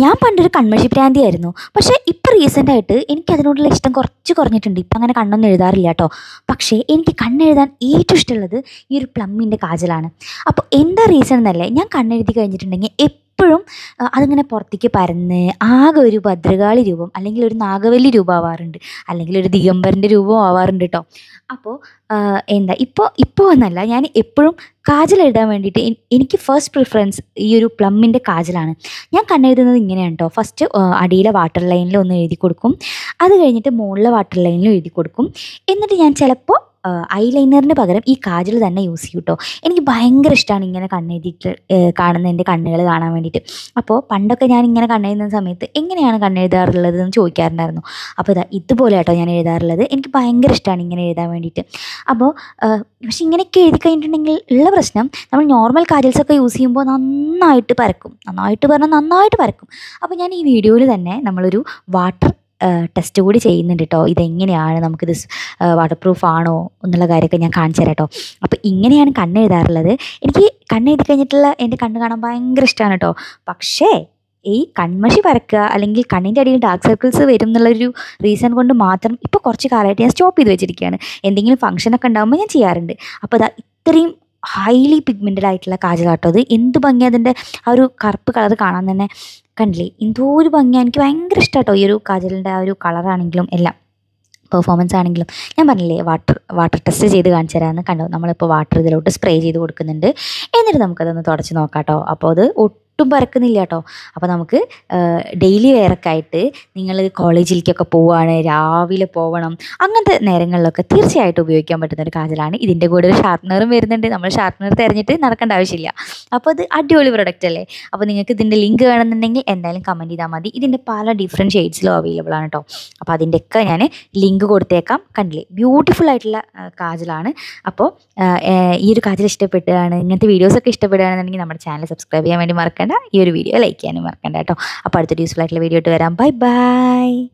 ഞാൻ പണ്ടൊരു കൺമഷി പ്രാന്തിയായിരുന്നു പക്ഷേ ഇപ്പോൾ റീസെന്റായിട്ട് എനിക്ക് അതിനോടുള്ള ഇഷ്ടം കുറച്ച് കുറഞ്ഞിട്ടുണ്ട്. ഇപ്പം അങ്ങനെ കണ്ണൊന്നും എഴുതാറില്ല കേട്ടോ. പക്ഷേ എനിക്ക് കണ്ണെഴുതാൻ ഏറ്റവും ഇഷ്ടമുള്ളത് ഈ ഒരു പ്ലമ്മിന്റെ കാജലാണ്. അപ്പോൾ എന്താ റീസൺ എന്നല്ലേ? ഞാൻ കണ്ണെഴുതി കഴിഞ്ഞിട്ടുണ്ടെങ്കിൽ എപ്പോഴും അതിങ്ങനെ പുറത്തേക്ക് പരന്ന് ആകെ ഒരു ഭദ്രകാളി രൂപം അല്ലെങ്കിൽ ഒരു നാഗവല്ലി രൂപം ആവാറുണ്ട് അല്ലെങ്കിൽ ഒരു ദിഗംബരന്റെ രൂപം ആവാറുണ്ട് കേട്ടോ അപ്പോൾ എന്താ ഇപ്പോൾ ഇപ്പോൾ എന്നല്ല ഞാൻ എപ്പോഴും കാജൽ എഴുതാൻ വേണ്ടിയിട്ട് എനിക്ക് ഫസ്റ്റ് പ്രിഫറൻസ് ഈ ഒരു പ്ലമ്മിന്റെ കാജലാണ്. ഞാൻ കണ്ണെഴുതുന്നത് ഇങ്ങനെയാണ് കേട്ടോ ഫസ്റ്റ് അടിയിലെ വാട്ടർ ലൈനിൽ ഒന്ന് എഴുതി കൊടുക്കും. അത് കഴിഞ്ഞിട്ട് മുകളിലെ വാട്ടർ ലൈനിലും എഴുതി കൊടുക്കും. എന്നിട്ട് ഞാൻ ചിലപ്പോൾ ഐ ലൈനറിന് പകരം ഈ കാജൽ തന്നെ യൂസ് ചെയ്യും കേട്ടോ എനിക്ക് ഭയങ്കര ഇഷ്ടമാണ് ഇങ്ങനെ കണ്ണെഴുതിയിട്ട് ഏഹ്, കാണുന്ന എന്റെ കണ്ണുകൾ കാണാൻ വേണ്ടിയിട്ട്. അപ്പോൾ പണ്ടൊക്കെ ഞാൻ ഇങ്ങനെ കണ്ണെഴുതുന്ന സമയത്ത് എങ്ങനെയാണ് കണ്ണെഴുതാറുള്ളത് എന്ന് ചോദിക്കാറുണ്ടായിരുന്നു. അപ്പോൾ ഇതാ ഇതുപോലെ കേട്ടോ ഞാൻ എഴുതാറുള്ളത്. എനിക്ക് ഭയങ്കര ഇഷ്ടമാണ് ഇങ്ങനെ എഴുതാൻ വേണ്ടിയിട്ട്. അപ്പോൾ പക്ഷെ ഇങ്ങനെയൊക്കെ എഴുതി കഴിഞ്ഞിട്ടുണ്ടെങ്കിൽ ഉള്ള പ്രശ്നം നമ്മൾ നോർമൽ കാജൽസൊക്കെ യൂസ് ചെയ്യുമ്പോൾ നന്നായിട്ട് പരക്കും. നന്നായിട്ട് പറഞ്ഞാൽ നന്നായിട്ട് പരക്കും. അപ്പോൾ ഞാൻ ഈ വീഡിയോയിൽ തന്നെ നമ്മളൊരു വാട്ടർ ടെസ്റ്റ് കൂടി ചെയ്യുന്നുണ്ട് കേട്ടോ ഇതെങ്ങനെയാണ് നമുക്കിത് വാട്ടർ പ്രൂഫ് ആണോ എന്നുള്ള കാര്യമൊക്കെ ഞാൻ കാണിച്ചു തരാം കേട്ടോ അപ്പോൾ ഇങ്ങനെയാണ് കണ്ണ് എഴുതാറുള്ളത് എനിക്ക് കണ്ണ് എഴുതി കഴിഞ്ഞിട്ടുള്ള എന്റെ കണ്ണ് കാണാൻ ഭയങ്കര ഇഷ്ടമാണ് കേട്ടോ പക്ഷേ ഈ കൺമഷി വരക്കുക അല്ലെങ്കിൽ കണ്ണിന്റെ അടിയിൽ ഡാർക്ക് സർക്കിൾസ് വരും എന്നുള്ളൊരു റീസൺ കൊണ്ട് മാത്രം ഇപ്പോൾ കുറച്ച് കാലമായിട്ട് ഞാൻ സ്റ്റോപ്പ് ചെയ്ത് വെച്ചിരിക്കുകയാണ്. എന്തെങ്കിലും ഫംഗ്ഷനൊക്കെ ഉണ്ടാകുമ്പോൾ ഞാൻ ചെയ്യാറുണ്ട്. അപ്പോൾ അതാ ഇത്രയും ഹൈലി പിഗ്മെന്റഡ് ആയിട്ടുള്ള കാജലാട്ടോ അത് എന്ത് ഭംഗി അതിന്റെ ആ ഒരു കറുപ്പ് കളർ കാണാൻ തന്നെ. കണ്ടില്ലേ? എന്തോ ഒരു ഭംഗിയാണ് എനിക്ക് ഭയങ്കര ഇഷ്ടമാട്ടോ ഈ ഒരു കാജലിന്റെ ആ ഒരു കളറാണെങ്കിലും എല്ലാം. പെർഫോമൻസ് ആണെങ്കിലും. ഞാൻ പറഞ്ഞില്ലേ വാട്ടർ വാട്ടർ ടെസ്റ്റ് ചെയ്ത് കാണിച്ചു തരാമെന്ന് കണ്ടോ? നമ്മളിപ്പോൾ വാട്ടർ ഇതിലോട്ട് സ്പ്രേ ചെയ്ത് കൊടുക്കുന്നുണ്ട്. എന്നിട്ട് നമുക്കതൊന്ന് തുടച്ച് നോക്കാം കേട്ടോ അപ്പോൾ അത് പരക്കുന്നില്ല കേട്ടോ അപ്പോൾ നമുക്ക് ഡെയിലി വെയറൊക്കെയായിട്ട് നിങ്ങൾ കോളേജിലേക്കൊക്കെ പോവുകയാണ് രാവിലെ പോകണം അങ്ങനത്തെ നേരങ്ങളിലൊക്കെ തീർച്ചയായിട്ടും ഉപയോഗിക്കാൻ പറ്റുന്ന ഒരു കാജലാണ് ഇതിന്റെ കൂടെ ഒരു ഷാർപ്പനറും വരുന്നുണ്ട്. നമ്മൾ ഷാർപ്പനർ തിരഞ്ഞിട്ട് നടക്കേണ്ട ആവശ്യമില്ല. അപ്പോൾ അത് അടിപൊളി പ്രൊഡക്റ്റ് അല്ലേ? അപ്പോൾ നിങ്ങൾക്ക് ഇതിന്റെ ലിങ്ക് വേണമെന്നുണ്ടെങ്കിൽ എന്തായാലും കമന്റ് ചെയ്താൽ മതി. ഇതിന്റെ പല ഡിഫറെന്റ് ഷെയ്ഡ്സിലും അവൈലബിൾ ആണ് കേട്ടോ അപ്പോൾ അതിന്റെയൊക്കെ ഞാൻ ലിങ്ക് കൊടുത്തേക്കാം. കണ്ടില്ലേ? ബ്യൂട്ടിഫുൾ ആയിട്ടുള്ള കാജലാണ് അപ്പോൾ ഈ ഒരു കാജൽ ഇഷ്ടപ്പെട്ടാണ് ഇങ്ങനത്തെ വീഡിയോസൊക്കെ ഇഷ്ടപ്പെടുകയാണെന്നുണ്ടെങ്കിൽ നമ്മുടെ ചാനൽ സബ്സ്ക്രൈബ് ചെയ്യാൻ വേണ്ടി ഈ ഒരു വീഡിയോ ലൈക്ക് ചെയ്യാനും മറക്കണ്ട കേട്ടോ. അപ്പോൾ അടുത്ത യൂസ്ഫുൾ ആയിട്ടുള്ള വീഡിയോ ഇട്ട് വരാം. Bye bye